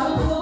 Deus.